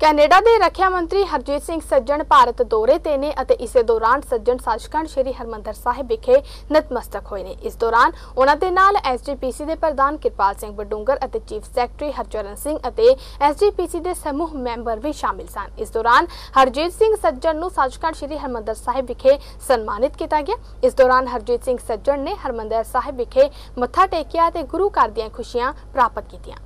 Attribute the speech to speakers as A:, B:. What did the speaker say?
A: Canada ਦੇ ਰੱਖਿਆ ਮੰਤਰੀ ਹਰਜੀਤ ਸਿੰਘ ਸੱਜਣ ਭਾਰਤ ਦੌਰੇ ਤੇ ਨੇ ਅਤੇ ਇਸੇ ਦੌਰਾਨ ਸੱਜਣ ਸੱਚਖੰਡ ਸ੍ਰੀ ਹਰਮੰਦਰ ਸਾਹਿਬ ਵਿਖੇ ਨਤਮਸਤਕ ਹੋਏ ਨੇ। ਇਸ ਦੌਰਾਨ ਉਹਨਾਂ ਦੇ ਨਾਲ ਐਸਜੀਪੀਸੀ ਦੇ ਪ੍ਰਧਾਨ ਕਿਰਪਾਲ ਸਿੰਘ ਬਡੂੰਗਰ ਅਤੇ ਚੀਫ ਸੈਕਟਰੀ ਹਰਚਰਨ ਸਿੰਘ ਅਤੇ ਐਸਜੀਪੀਸੀ ਦੇ ਸਮੂਹ ਮੈਂਬਰ ਵੀ ਸ਼ਾਮਿਲ ਸਨ। ਇਸ ਦੌਰਾਨ ਹਰਜੀਤ ਸਿੰਘ ਸੱਜਣ ਨੂੰ ਸੱਚਖੰਡ ਸ੍ਰੀ ਹਰਮੰਦਰ ਸਾਹਿਬ ਵਿਖੇ ਸਨਮਾਨਿਤ ਕੀਤਾ ਗਿਆ। ਇਸ ਦੌਰਾਨ ਹਰਜੀਤ ਸਿੰਘ ਸੱਜਣ ਨੇ ਹਰਮੰਦਰ ਸਾਹਿਬ ਵਿਖੇ ਮੱਥਾ ਟੇਕਿਆ ਤੇ ਗੁਰੂ ਘਰ ਦੀਆਂ ਖੁਸ਼ੀਆਂ ਪ੍ਰਾਪਤ ਕੀਤੀਆਂ।